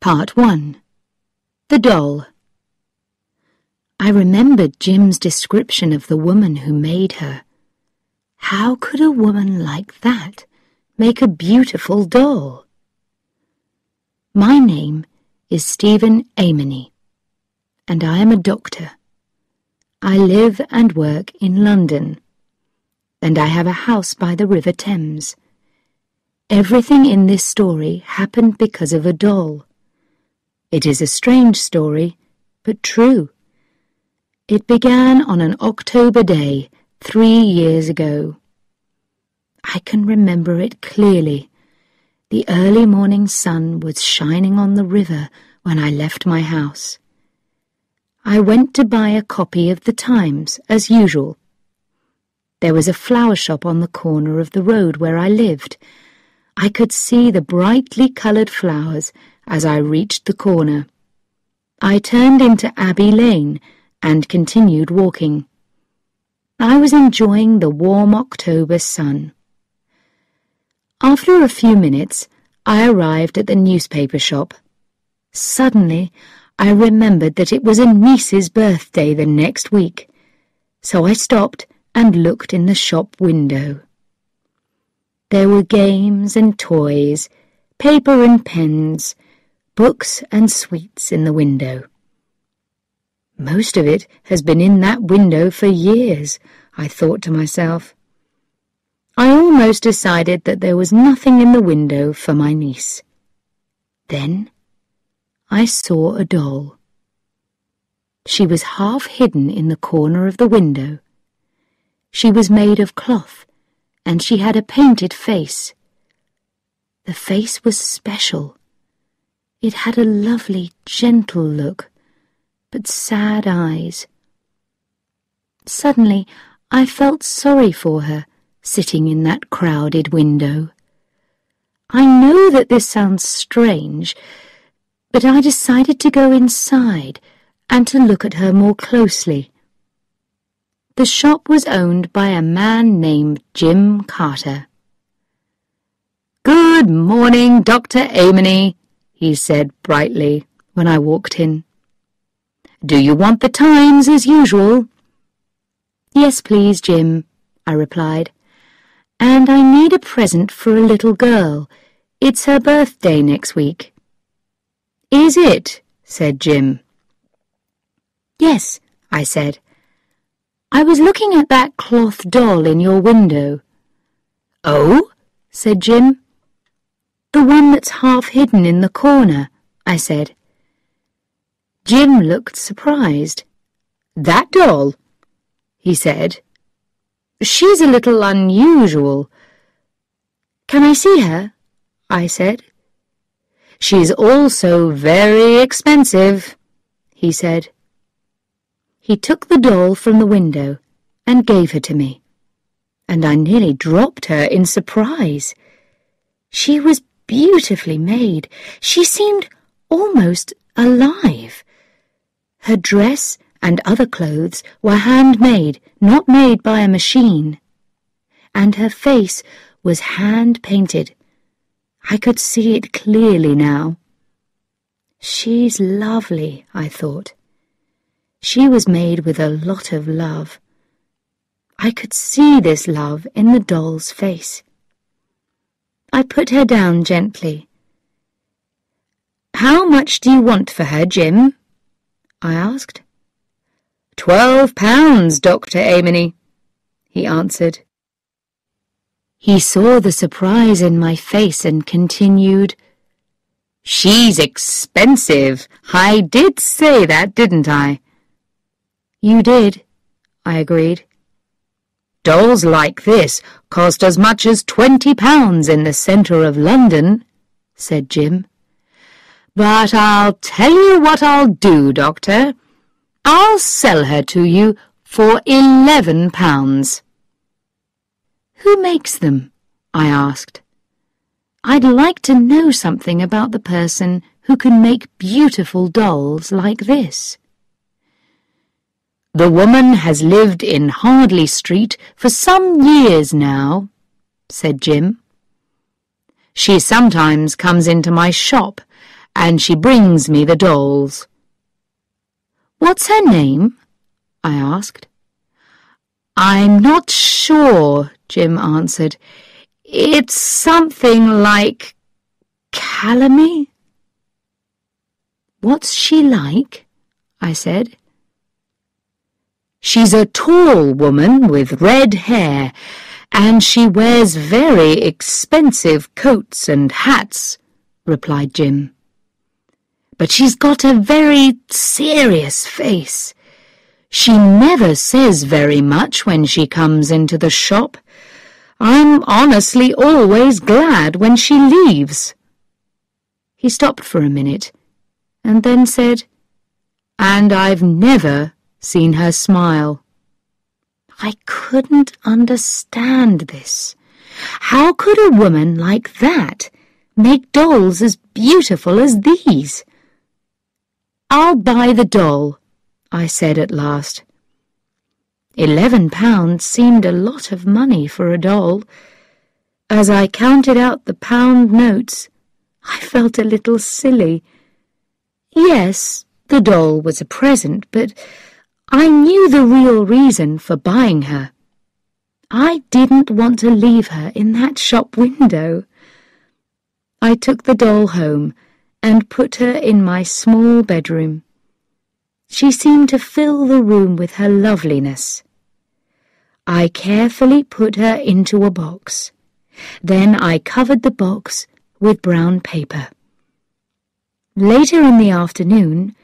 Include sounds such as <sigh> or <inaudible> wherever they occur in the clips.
Part 1 The Doll I remembered Jim's description of the woman who made her. How could a woman like that make a beautiful doll? My name is Stephen Amory, and I am a doctor. I live and work in London, and I have a house by the River Thames. Everything in this story happened because of a doll. It is a strange story, but true. It began on an October day three years ago. I can remember it clearly. The early morning sun was shining on the river when I left my house. I went to buy a copy of the Times, as usual. There was a flower shop on the corner of the road where I lived. I could see the brightly coloured flowers as I reached the corner. I turned into Abbey Lane and continued walking. I was enjoying the warm October sun. After a few minutes, I arrived at the newspaper shop. Suddenly, I remembered that it was a niece's birthday the next week, so I stopped and looked in the shop window. There were games and toys, paper and pens, books and sweets in the window. Most of it has been in that window for years, I thought to myself. I almost decided that there was nothing in the window for my niece. Then I saw a doll. She was half hidden in the corner of the window. She was made of cloth, and she had a painted face. The face was special it had a lovely, gentle look, but sad eyes. Suddenly, I felt sorry for her, sitting in that crowded window. I know that this sounds strange, but I decided to go inside and to look at her more closely. The shop was owned by a man named Jim Carter. Good morning, Dr. Amory, he said brightly when I walked in. Do you want the Times as usual? Yes, please, Jim, I replied. And I need a present for a little girl. It's her birthday next week. Is it? said Jim. Yes, I said. I was looking at that cloth doll in your window. Oh? said Jim. The one that's half hidden in the corner, I said. Jim looked surprised. That doll? he said. She's a little unusual. Can I see her? I said. She's also very expensive, he said. He took the doll from the window and gave her to me, and I nearly dropped her in surprise. She was beautifully made. She seemed almost alive. Her dress and other clothes were handmade, not made by a machine. And her face was hand-painted. I could see it clearly now. She's lovely, I thought. She was made with a lot of love. I could see this love in the doll's face. I put her down gently. How much do you want for her, Jim? I asked. Twelve pounds, Dr. Amory, he answered. He saw the surprise in my face and continued, She's expensive. I did say that, didn't I? You did, I agreed. Dolls like this cost as much as twenty pounds in the centre of London, said Jim. But I'll tell you what I'll do, Doctor. I'll sell her to you for eleven pounds. Who makes them? I asked. I'd like to know something about the person who can make beautiful dolls like this. The woman has lived in Hardley Street for some years now, said Jim. She sometimes comes into my shop, and she brings me the dolls. What's her name? I asked. I'm not sure, Jim answered. It's something like Calamy? What's she like? I said. She's a tall woman with red hair, and she wears very expensive coats and hats, replied Jim. But she's got a very serious face. She never says very much when she comes into the shop. I'm honestly always glad when she leaves. He stopped for a minute and then said, And I've never seen her smile. I couldn't understand this. How could a woman like that make dolls as beautiful as these? I'll buy the doll, I said at last. Eleven pounds seemed a lot of money for a doll. As I counted out the pound notes, I felt a little silly. Yes, the doll was a present, but I knew the real reason for buying her. I didn't want to leave her in that shop window. I took the doll home and put her in my small bedroom. She seemed to fill the room with her loveliness. I carefully put her into a box. Then I covered the box with brown paper. Later in the afternoon,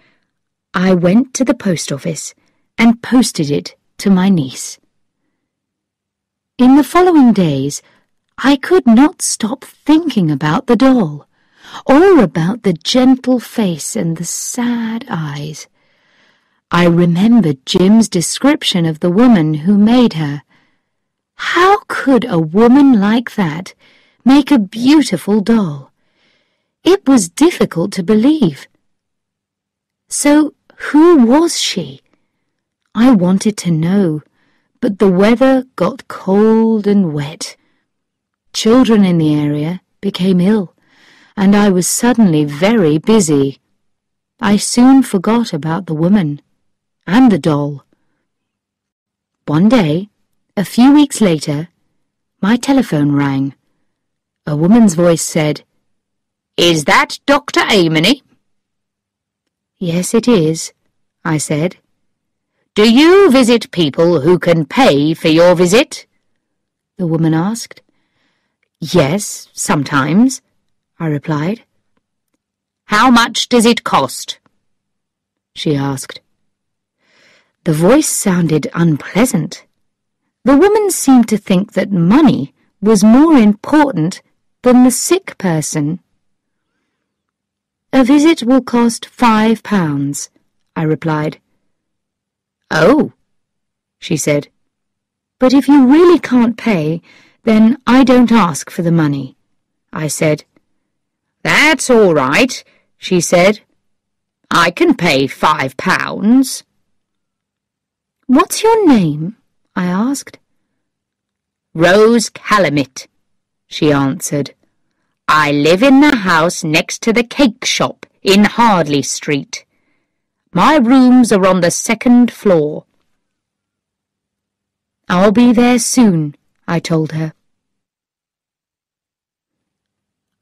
I went to the post office and posted it to my niece. In the following days, I could not stop thinking about the doll, or about the gentle face and the sad eyes. I remembered Jim's description of the woman who made her. How could a woman like that make a beautiful doll? It was difficult to believe. So who was she? I wanted to know, but the weather got cold and wet. Children in the area became ill, and I was suddenly very busy. I soon forgot about the woman and the doll. One day, a few weeks later, my telephone rang. A woman's voice said, Is that Dr. Amory? Yes, it is, I said. Do you visit people who can pay for your visit? The woman asked. Yes, sometimes, I replied. How much does it cost? She asked. The voice sounded unpleasant. The woman seemed to think that money was more important than the sick person. A visit will cost five pounds, I replied. Oh, she said. But if you really can't pay, then I don't ask for the money, I said. That's all right, she said. I can pay five pounds. What's your name? I asked. Rose Calamit, she answered. I live in the house next to the cake shop in Hardley Street. My rooms are on the second floor. I'll be there soon, I told her.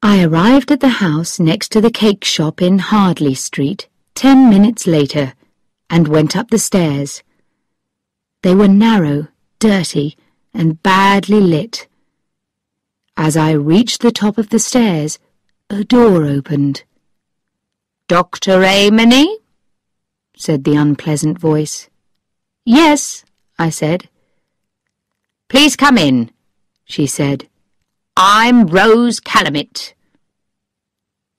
I arrived at the house next to the cake shop in Hardley Street ten minutes later and went up the stairs. They were narrow, dirty, and badly lit. As I reached the top of the stairs, a door opened. Dr. Amory? Said the unpleasant voice. Yes, I said. Please come in, she said. I'm Rose Calamit.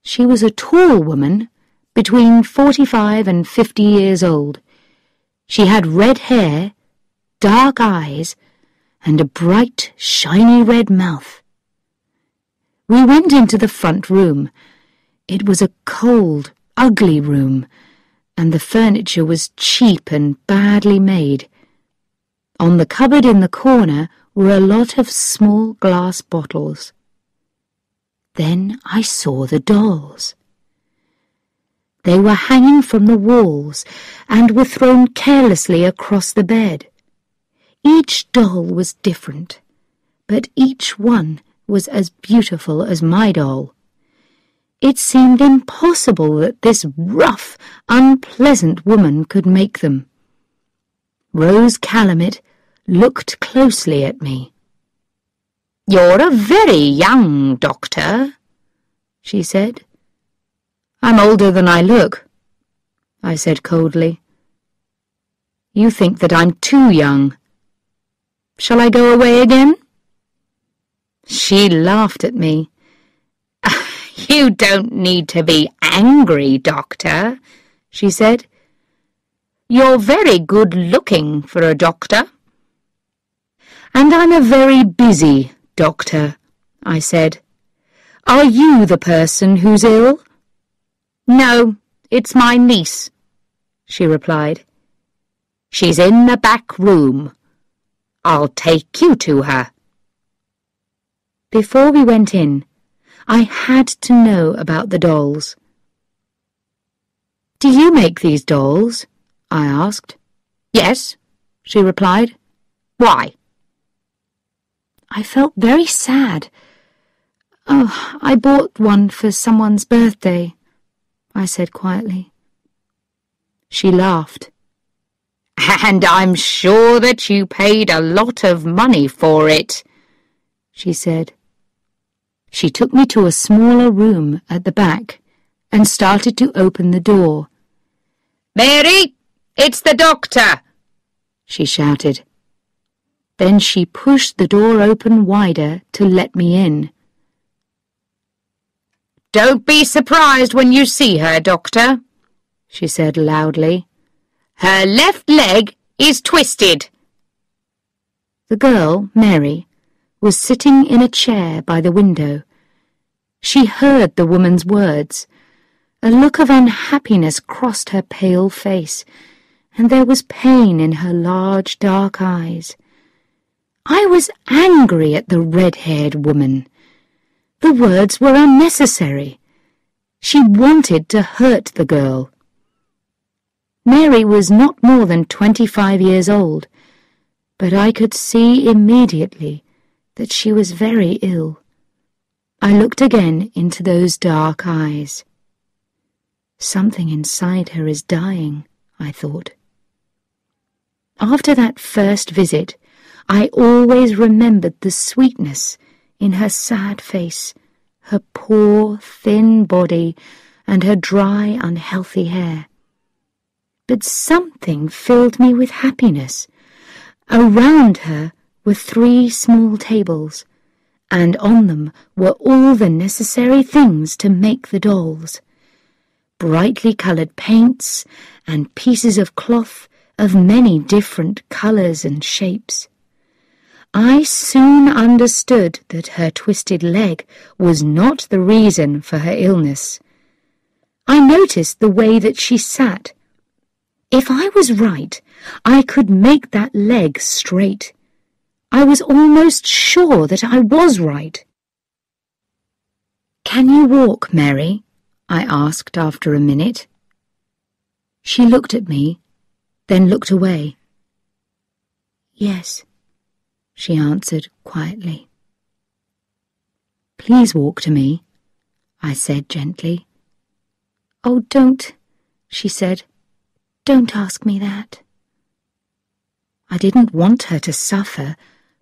She was a tall woman, between forty-five and fifty years old. She had red hair, dark eyes, and a bright, shiny red mouth. We went into the front room. It was a cold, ugly room, and the furniture was cheap and badly made. On the cupboard in the corner were a lot of small glass bottles. Then I saw the dolls. They were hanging from the walls and were thrown carelessly across the bed. Each doll was different, but each one was as beautiful as my doll. It seemed impossible that this rough, unpleasant woman could make them. Rose Calamit looked closely at me. You're a very young doctor, she said. I'm older than I look, I said coldly. You think that I'm too young. Shall I go away again? She laughed at me. You don't need to be angry, Doctor, she said. You're very good looking for a doctor. And I'm a very busy doctor, I said. Are you the person who's ill? No, it's my niece, she replied. She's in the back room. I'll take you to her. Before we went in, I had to know about the dolls. Do you make these dolls? I asked. Yes, she replied. Why? I felt very sad. Oh, I bought one for someone's birthday. I said quietly. She laughed. And I'm sure that you paid a lot of money for it, she said. She took me to a smaller room at the back and started to open the door. Mary, it's the doctor, she shouted. Then she pushed the door open wider to let me in. Don't be surprised when you see her, Doctor, she said loudly. Her left leg is twisted. The girl, Mary, was sitting in a chair by the window. She heard the woman's words. A look of unhappiness crossed her pale face, and there was pain in her large dark eyes. I was angry at the red-haired woman. The words were unnecessary. She wanted to hurt the girl. Mary was not more than twenty-five years old, but I could see immediately that she was very ill. I looked again into those dark eyes. Something inside her is dying, I thought. After that first visit, I always remembered the sweetness in her sad face, her poor, thin body, and her dry, unhealthy hair. But something filled me with happiness. Around her were three small tables, and on them were all the necessary things to make the dolls. Brightly coloured paints and pieces of cloth of many different colours and shapes. I soon understood that her twisted leg was not the reason for her illness. I noticed the way that she sat. If I was right, I could make that leg straight. I was almost sure that I was right. Can you walk, Mary? I asked after a minute. She looked at me, then looked away. Yes she answered quietly. Please walk to me, I said gently. Oh, don't, she said. Don't ask me that. I didn't want her to suffer,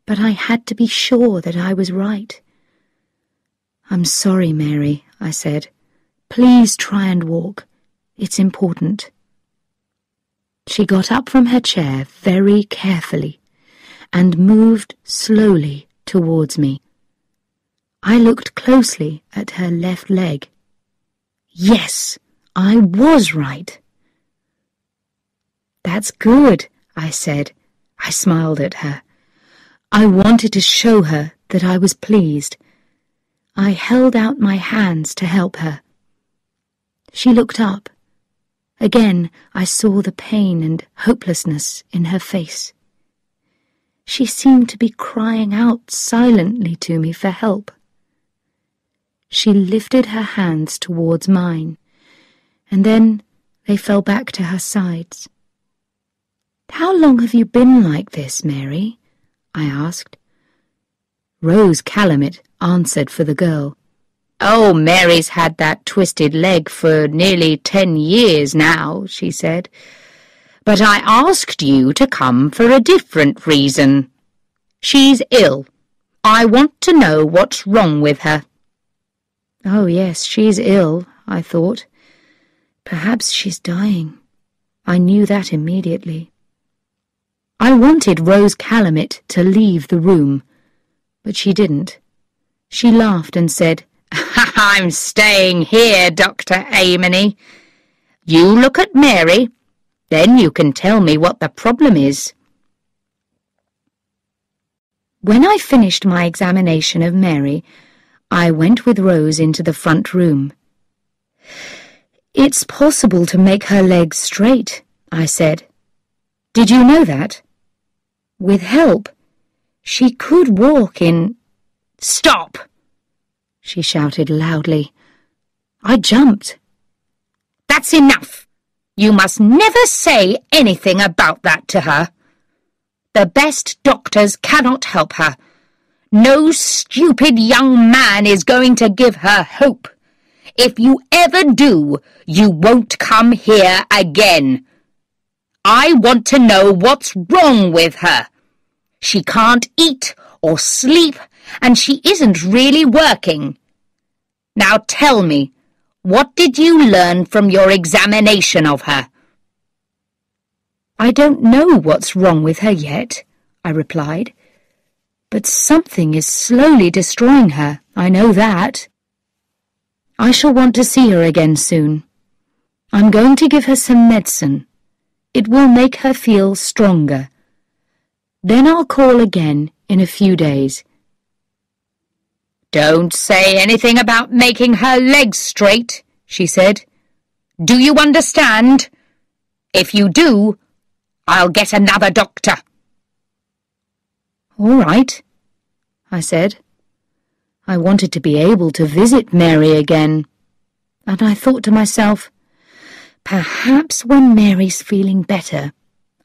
but I had to be sure that I was right. I'm sorry, Mary, I said. Please try and walk. It's important. She got up from her chair very carefully and moved slowly towards me. I looked closely at her left leg. Yes, I was right. That's good, I said. I smiled at her. I wanted to show her that I was pleased. I held out my hands to help her. She looked up. Again I saw the pain and hopelessness in her face. She seemed to be crying out silently to me for help. She lifted her hands towards mine, and then they fell back to her sides. How long have you been like this, Mary? I asked. Rose Calamit answered for the girl. Oh, Mary's had that twisted leg for nearly ten years now, she said. But I asked you to come for a different reason. She's ill. I want to know what's wrong with her. Oh, yes, she's ill, I thought. Perhaps she's dying. I knew that immediately. I wanted Rose Calamit to leave the room, but she didn't. She laughed and said, <laughs> I'm staying here, Dr. Amory. You look at Mary, then you can tell me what the problem is. When I finished my examination of Mary, I went with Rose into the front room. It's possible to make her legs straight, I said. Did you know that? With help, she could walk in... Stop! she shouted loudly. I jumped. That's enough! You must never say anything about that to her. The best doctors cannot help her. No stupid young man is going to give her hope. If you ever do, you won't come here again. I want to know what's wrong with her. She can't eat or sleep, and she isn't really working. Now tell me, what did you learn from your examination of her? I don't know what's wrong with her yet, I replied. But something is slowly destroying her, I know that. I shall want to see her again soon. I'm going to give her some medicine. It will make her feel stronger. Then I'll call again in a few days. Don't say anything about making her legs straight, she said. Do you understand? If you do, I'll get another doctor. All right, I said. I wanted to be able to visit Mary again, and I thought to myself, perhaps when Mary's feeling better,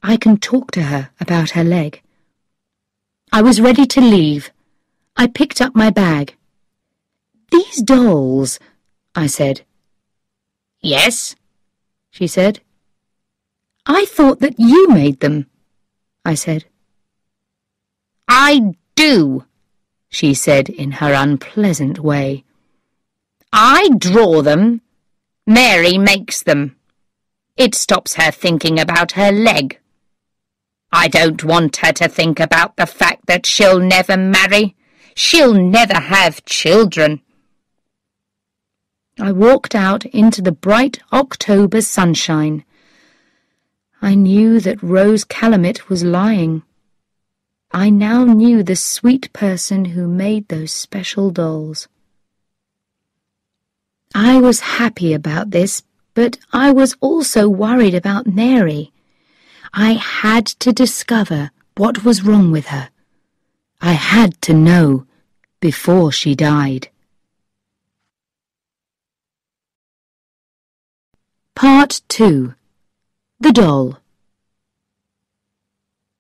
I can talk to her about her leg. I was ready to leave. I picked up my bag. These dolls, I said. Yes, she said. I thought that you made them, I said. I do, she said in her unpleasant way. I draw them. Mary makes them. It stops her thinking about her leg. I don't want her to think about the fact that she'll never marry. She'll never have children. I walked out into the bright October sunshine. I knew that Rose Calamit was lying. I now knew the sweet person who made those special dolls. I was happy about this, but I was also worried about Mary. I had to discover what was wrong with her. I had to know before she died. Part 2 The Doll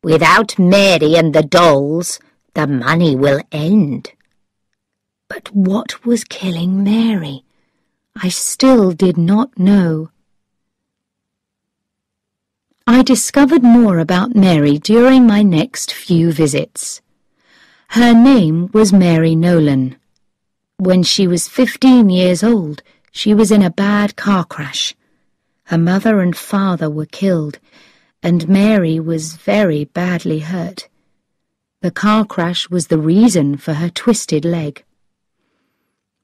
Without Mary and the dolls, the money will end. But what was killing Mary? I still did not know. I discovered more about Mary during my next few visits. Her name was Mary Nolan. When she was fifteen years old, she was in a bad car crash. Her mother and father were killed, and Mary was very badly hurt. The car crash was the reason for her twisted leg.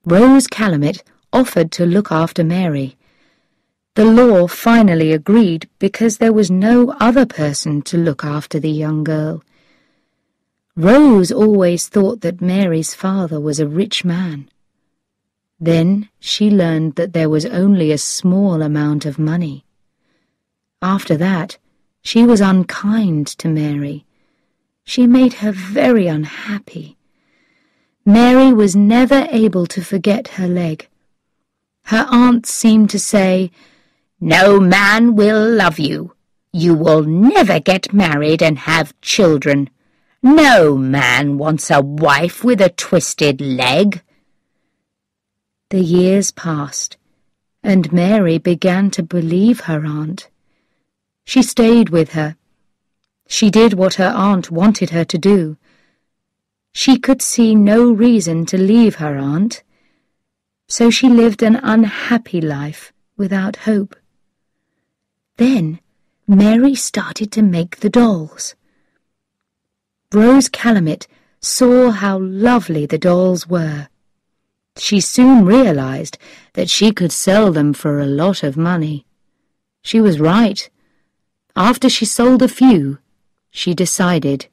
Rose Calamit offered to look after Mary. The law finally agreed because there was no other person to look after the young girl. Rose always thought that Mary's father was a rich man. Then she learned that there was only a small amount of money. After that, she was unkind to Mary. She made her very unhappy. Mary was never able to forget her leg. Her aunt seemed to say, No man will love you. You will never get married and have children. No man wants a wife with a twisted leg. The years passed, and Mary began to believe her aunt. She stayed with her. She did what her aunt wanted her to do. She could see no reason to leave her aunt, so she lived an unhappy life without hope. Then Mary started to make the dolls. Rose Calamit saw how lovely the dolls were. She soon realized that she could sell them for a lot of money. She was right. After she sold a few, she decided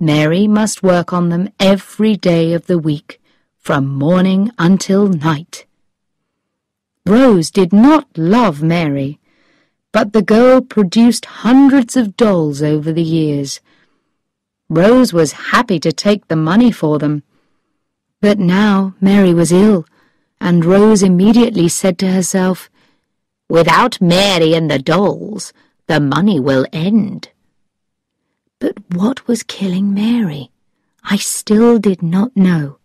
Mary must work on them every day of the week, from morning until night. Rose did not love Mary, but the girl produced hundreds of dolls over the years. Rose was happy to take the money for them. But now Mary was ill, and Rose immediately said to herself, Without Mary and the dolls, the money will end. But what was killing Mary? I still did not know.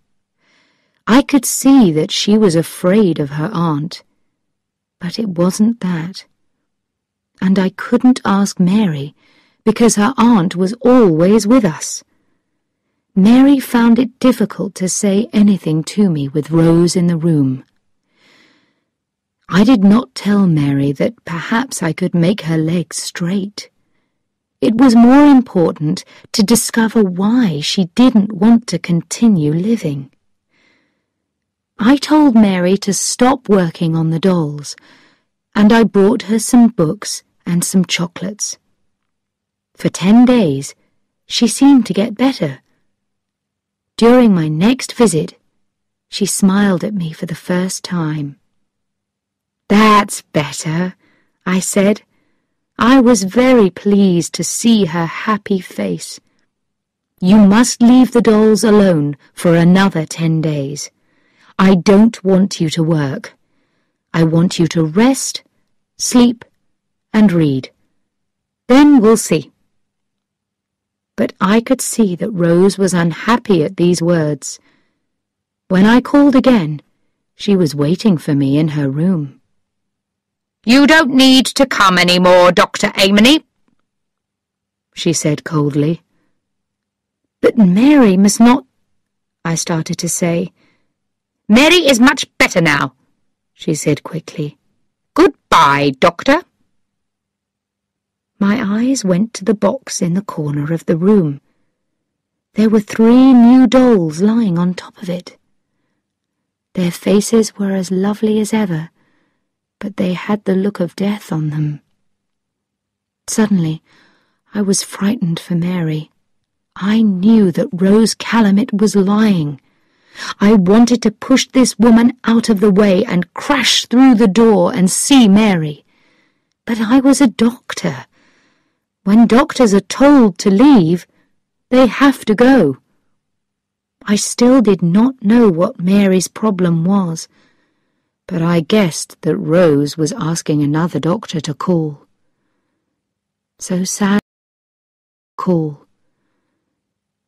I could see that she was afraid of her aunt, but it wasn't that. And I couldn't ask Mary, because her aunt was always with us. Mary found it difficult to say anything to me with Rose in the room. I did not tell Mary that perhaps I could make her legs straight. It was more important to discover why she didn't want to continue living. I told Mary to stop working on the dolls, and I brought her some books and some chocolates. For ten days, she seemed to get better. During my next visit, she smiled at me for the first time. That's better, I said I was very pleased to see her happy face. You must leave the dolls alone for another ten days. I don't want you to work. I want you to rest, sleep, and read. Then we'll see. But I could see that Rose was unhappy at these words. When I called again, she was waiting for me in her room. You don't need to come any more, Dr. Amory, she said coldly. But Mary must not, I started to say. Mary is much better now, she said quickly. Goodbye, Doctor. My eyes went to the box in the corner of the room. There were three new dolls lying on top of it. Their faces were as lovely as ever, but they had the look of death on them. Suddenly, I was frightened for Mary. I knew that Rose Calamit was lying. I wanted to push this woman out of the way and crash through the door and see Mary. But I was a doctor. When doctors are told to leave, they have to go. I still did not know what Mary's problem was but I guessed that Rose was asking another doctor to call. So sad, call.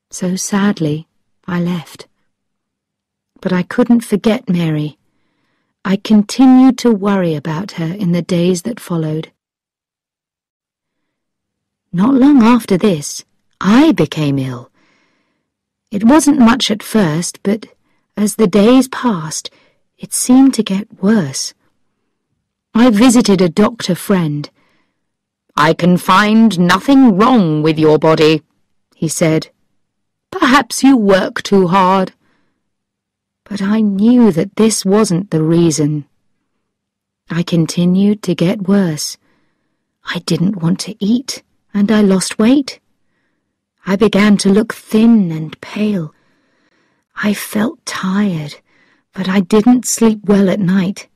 So sadly, I left. But I couldn't forget Mary. I continued to worry about her in the days that followed. Not long after this, I became ill. It wasn't much at first, but as the days passed, it seemed to get worse. I visited a doctor friend. I can find nothing wrong with your body, he said. Perhaps you work too hard. But I knew that this wasn't the reason. I continued to get worse. I didn't want to eat, and I lost weight. I began to look thin and pale. I felt tired but I didn't sleep well at night.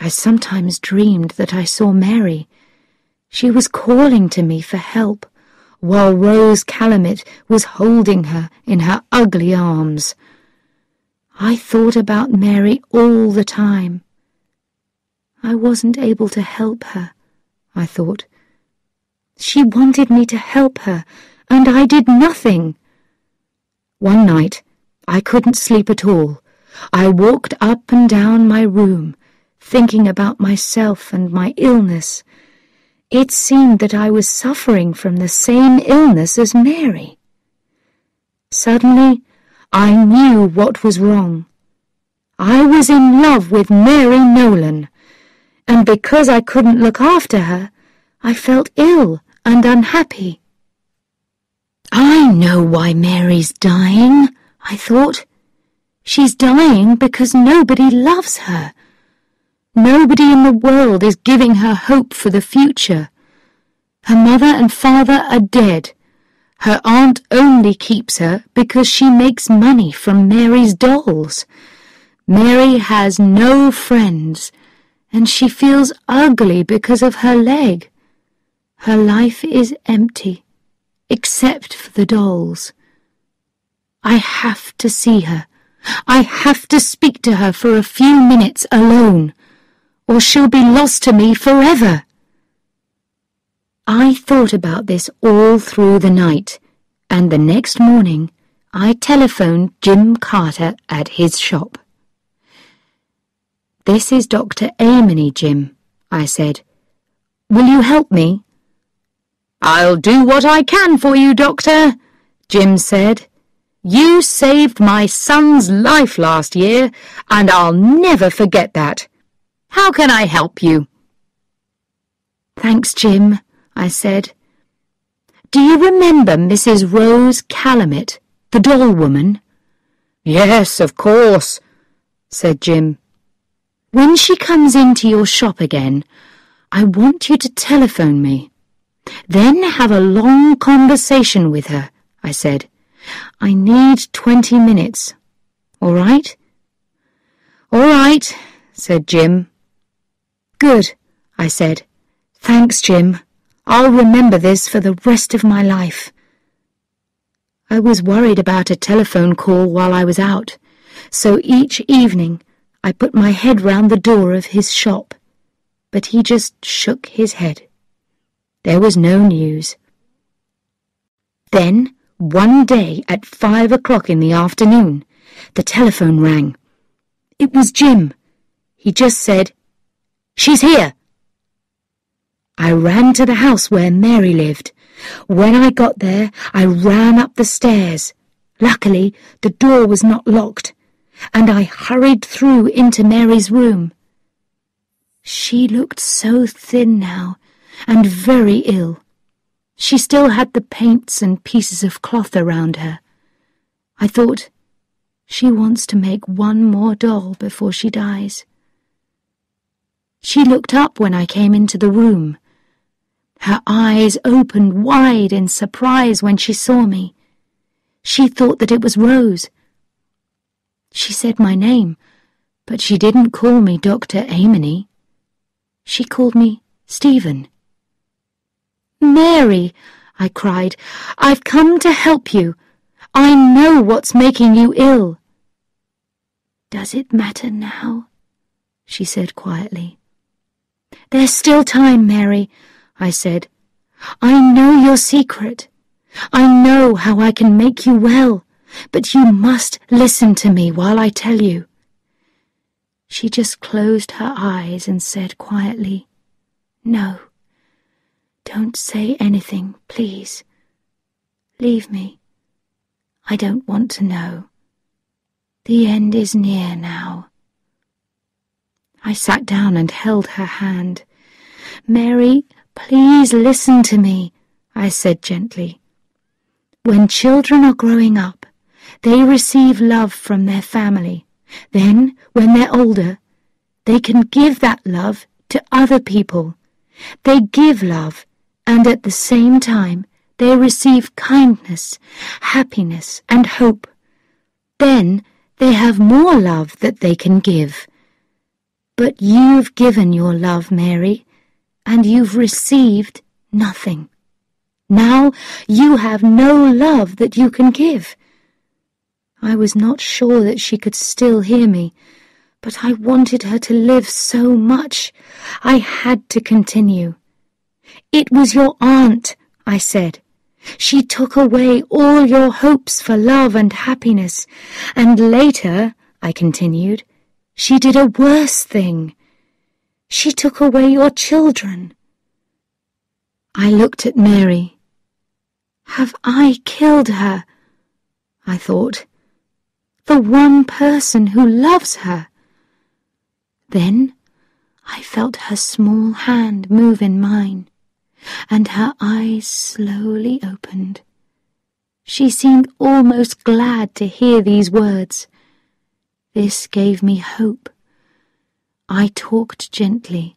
I sometimes dreamed that I saw Mary. She was calling to me for help, while Rose Calamit was holding her in her ugly arms. I thought about Mary all the time. I wasn't able to help her, I thought. She wanted me to help her, and I did nothing. One night, I couldn't sleep at all. I walked up and down my room, thinking about myself and my illness. It seemed that I was suffering from the same illness as Mary. Suddenly, I knew what was wrong. I was in love with Mary Nolan, and because I couldn't look after her, I felt ill and unhappy. I know why Mary's dying, I thought. She's dying because nobody loves her. Nobody in the world is giving her hope for the future. Her mother and father are dead. Her aunt only keeps her because she makes money from Mary's dolls. Mary has no friends, and she feels ugly because of her leg. Her life is empty, except for the dolls. I have to see her. I have to speak to her for a few minutes alone, or she'll be lost to me forever. I thought about this all through the night, and the next morning I telephoned Jim Carter at his shop. This is Dr. Amory, Jim, I said. Will you help me? I'll do what I can for you, Doctor, Jim said. You saved my son's life last year, and I'll never forget that. How can I help you? Thanks, Jim, I said. Do you remember Mrs. Rose Calamit, the doll woman? Yes, of course, said Jim. When she comes into your shop again, I want you to telephone me. Then have a long conversation with her, I said. I need twenty minutes. All right? All right, said Jim. Good, I said. Thanks, Jim. I'll remember this for the rest of my life. I was worried about a telephone call while I was out, so each evening I put my head round the door of his shop, but he just shook his head. There was no news. Then, one day at five o'clock in the afternoon, the telephone rang. It was Jim. He just said, She's here. I ran to the house where Mary lived. When I got there, I ran up the stairs. Luckily, the door was not locked, and I hurried through into Mary's room. She looked so thin now, and very ill. She still had the paints and pieces of cloth around her. I thought, she wants to make one more doll before she dies. She looked up when I came into the room. Her eyes opened wide in surprise when she saw me. She thought that it was Rose. She said my name, but she didn't call me Dr. Amory. She called me Stephen. Mary, I cried, I've come to help you. I know what's making you ill. Does it matter now? she said quietly. There's still time, Mary, I said. I know your secret. I know how I can make you well, but you must listen to me while I tell you. She just closed her eyes and said quietly, No. Don't say anything, please. Leave me. I don't want to know. The end is near now. I sat down and held her hand. Mary, please listen to me, I said gently. When children are growing up, they receive love from their family. Then, when they're older, they can give that love to other people. They give love and at the same time they receive kindness, happiness, and hope. Then they have more love that they can give. But you've given your love, Mary, and you've received nothing. Now you have no love that you can give. I was not sure that she could still hear me, But I wanted her to live so much. I had to continue. It was your aunt, I said. She took away all your hopes for love and happiness, and later, I continued, she did a worse thing. She took away your children. I looked at Mary. Have I killed her? I thought. The one person who loves her. Then I felt her small hand move in mine and her eyes slowly opened. She seemed almost glad to hear these words. This gave me hope. I talked gently.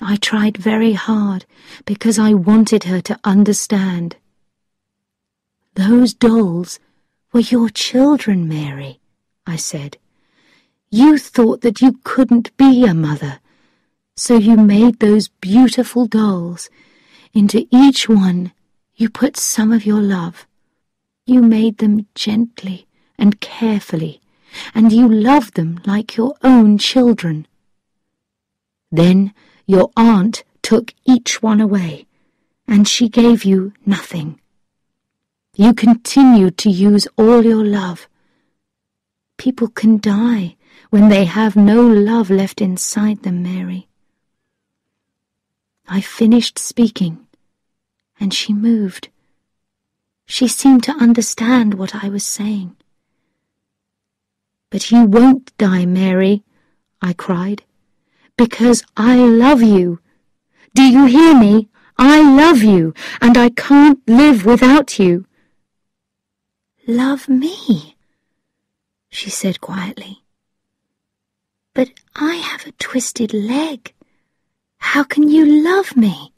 I tried very hard because I wanted her to understand. Those dolls were your children, Mary, I said. You thought that you couldn't be a mother, so you made those beautiful dolls into each one you put some of your love. You made them gently and carefully, and you loved them like your own children. Then your aunt took each one away, and she gave you nothing. You continued to use all your love. People can die when they have no love left inside them, Mary. I finished speaking, and she moved. She seemed to understand what I was saying. But you won't die, Mary, I cried, because I love you. Do you hear me? I love you, and I can't live without you. Love me, she said quietly. But I have a twisted leg. How can you love me?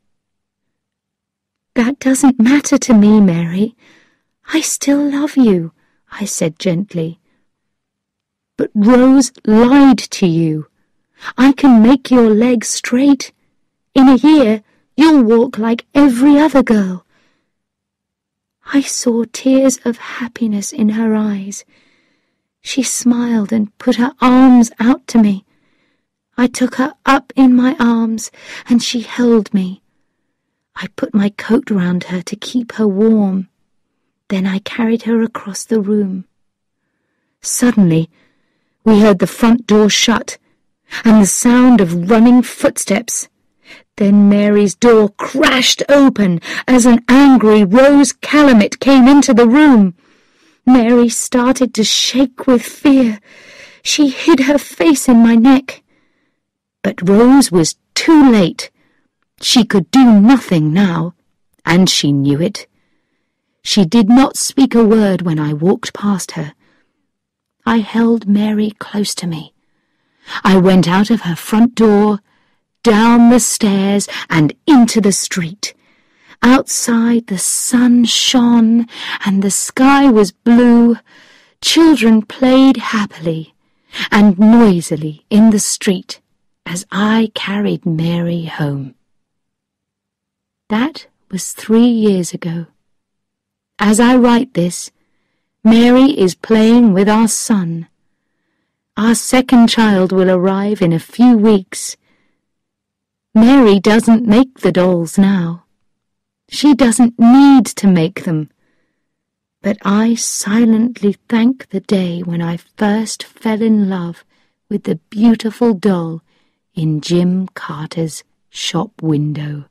That doesn't matter to me, Mary. I still love you, I said gently. But Rose lied to you. I can make your legs straight. In a year, you'll walk like every other girl. I saw tears of happiness in her eyes. She smiled and put her arms out to me. I took her up in my arms, and she held me. I put my coat round her to keep her warm. Then I carried her across the room. Suddenly, we heard the front door shut, and the sound of running footsteps. Then Mary's door crashed open as an angry Rose Calamit came into the room. Mary started to shake with fear. She hid her face in my neck. But Rose was too late. She could do nothing now, and she knew it. She did not speak a word when I walked past her. I held Mary close to me. I went out of her front door, down the stairs, and into the street. Outside the sun shone, and the sky was blue. Children played happily and noisily in the street as I carried Mary home. That was three years ago. As I write this, Mary is playing with our son. Our second child will arrive in a few weeks. Mary doesn't make the dolls now. She doesn't need to make them. But I silently thank the day when I first fell in love with the beautiful doll in Jim Carter's shop window.